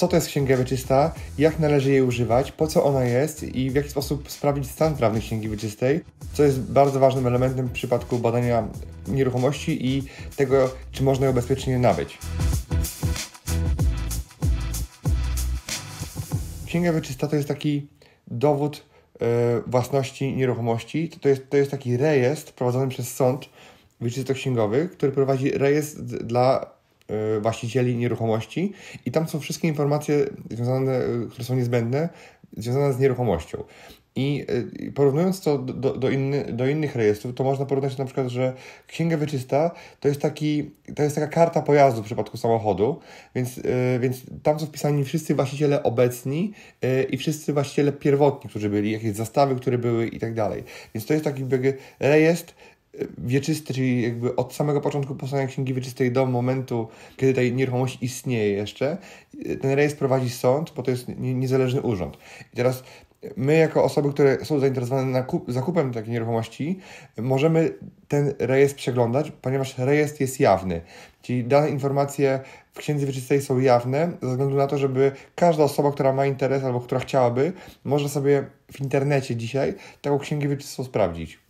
co to jest księga wieczysta, jak należy jej używać, po co ona jest i w jaki sposób sprawdzić stan prawny księgi wieczystej, co jest bardzo ważnym elementem w przypadku badania nieruchomości i tego, czy można ją bezpiecznie nabyć. Księga wieczysta to jest taki dowód e, własności nieruchomości. To jest, to jest taki rejestr prowadzony przez sąd wieczystoksięgowy, który prowadzi rejestr dla właścicieli nieruchomości i tam są wszystkie informacje związane, e, które są niezbędne, związane z nieruchomością. I y, porównując to do, do, inny, do innych rejestrów, to można porównać na przykład, że księga wieczysta to jest, taki, to jest taka karta pojazdu w przypadku samochodu, więc, więc tam są wpisani wszyscy właściciele obecni i wszyscy właściciele pierwotni, którzy byli, jakieś zastawy, które były i tak dalej. Więc to jest taki jakby rejestr y, wieczysty, czyli jakby od samego początku powstania księgi wieczystej do momentu, kiedy tej nieruchomość istnieje jeszcze, ten rejestr prowadzi sąd, bo to jest niezależny urząd. I teraz my jako osoby, które są zainteresowane zakupem takiej nieruchomości, możemy ten rejestr przeglądać, ponieważ rejestr jest jawny. Czyli dane informacje w księdze wieczystej są jawne, ze względu na to, żeby każda osoba, która ma interes albo która chciałaby, może sobie w internecie dzisiaj taką księgę wieczystą sprawdzić.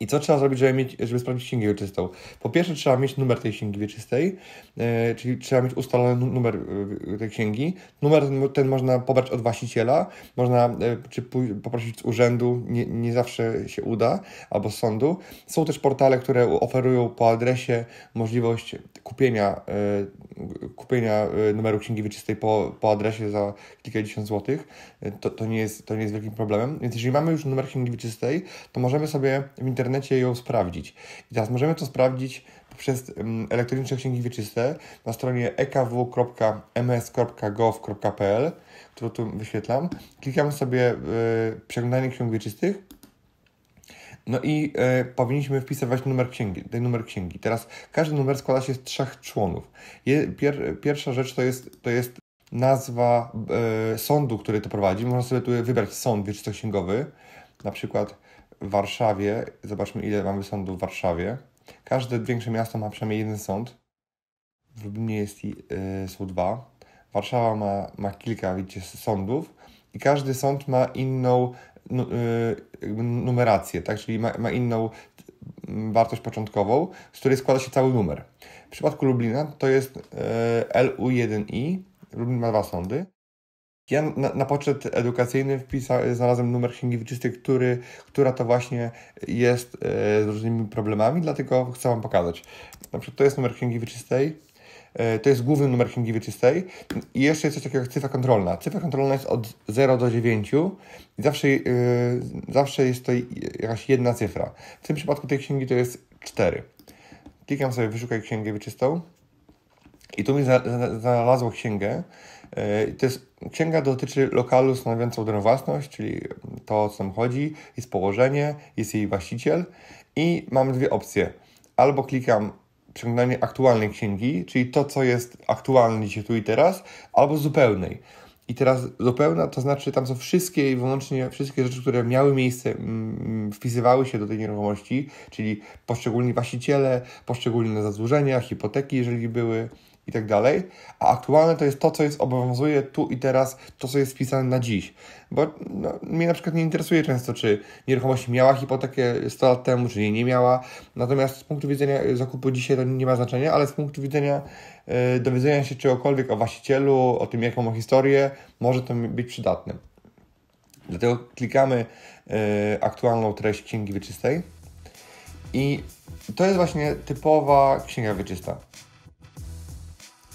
I co trzeba zrobić, żeby, mieć, żeby sprawdzić księgę wieczystą? Po pierwsze, trzeba mieć numer tej księgi wieczystej, e, czyli trzeba mieć ustalony numer e, tej księgi. Numer ten można pobrać od właściciela, można e, czy poprosić z urzędu, nie, nie zawsze się uda, albo z sądu. Są też portale, które oferują po adresie możliwość kupienia, kupienia numeru księgi wieczystej po, po adresie za kilkadziesiąt złotych. To, to, nie jest, to nie jest wielkim problemem. Więc jeżeli mamy już numer księgi wieczystej, to możemy sobie w internecie ją sprawdzić. I teraz możemy to sprawdzić poprzez mm, elektroniczne księgi wieczyste na stronie ekw.ms.gov.pl, którą tu wyświetlam. Klikamy sobie y, przeglądanie ksiąg wieczystych. No i y, powinniśmy wpisywać numer księgi, ten numer księgi. Teraz każdy numer składa się z trzech członów. Je, pier, pierwsza rzecz to jest, to jest nazwa y, sądu, który to prowadzi. Można sobie tu wybrać sąd wieczystoksięgowy, na przykład w Warszawie, zobaczmy ile mamy sądów w Warszawie. Każde większe miasto ma przynajmniej jeden sąd. W Lublinie jest, yy, są dwa. Warszawa ma, ma kilka widzicie, sądów i każdy sąd ma inną numerację, tak? czyli ma, ma inną wartość początkową, z której składa się cały numer. W przypadku Lublina to jest yy, LU1I. Lublin ma dwa sądy. Ja na, na poczet edukacyjny wpisa, znalazłem numer księgi wieczystej, który, która to właśnie jest e, z różnymi problemami, dlatego chcę Wam pokazać. Na przykład to jest numer księgi wieczystej, to jest główny numer księgi wieczystej i jeszcze jest coś takiego jak cyfra kontrolna. Cyfra kontrolna jest od 0 do 9 i zawsze, e, zawsze jest to jakaś jedna cyfra. W tym przypadku tej księgi to jest 4. Klikam sobie wyszukaj księgę wieczystą i tu mi znalazło księgę. To jest Księga dotyczy lokalu stanowiącego odrębną własność, czyli to, o co nam chodzi, jest położenie, jest jej właściciel i mamy dwie opcje. Albo klikam przeglądanie aktualnej księgi, czyli to, co jest aktualne dzisiaj, tu i teraz, albo zupełnej. I teraz zupełna to znaczy, tam są wszystkie i wyłącznie wszystkie rzeczy, które miały miejsce, mm, wpisywały się do tej nieruchomości, czyli poszczególni właściciele, poszczególne zadłużenia, hipoteki, jeżeli były, i tak dalej, a aktualne to jest to, co jest obowiązuje tu i teraz, to, co jest wpisane na dziś. Bo no, mnie na przykład nie interesuje często, czy nieruchomość miała hipotekę 100 lat temu, czy jej nie miała, natomiast z punktu widzenia zakupu dzisiaj to nie ma znaczenia, ale z punktu widzenia yy, dowiedzenia się czegokolwiek o właścicielu, o tym, jaką ma historię, może to być przydatne. Dlatego klikamy yy, aktualną treść księgi wieczystej i to jest właśnie typowa księga wieczysta.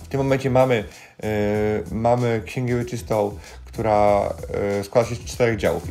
W tym momencie mamy, yy, mamy księgę wieczystą, która yy, składa się z czterech działów.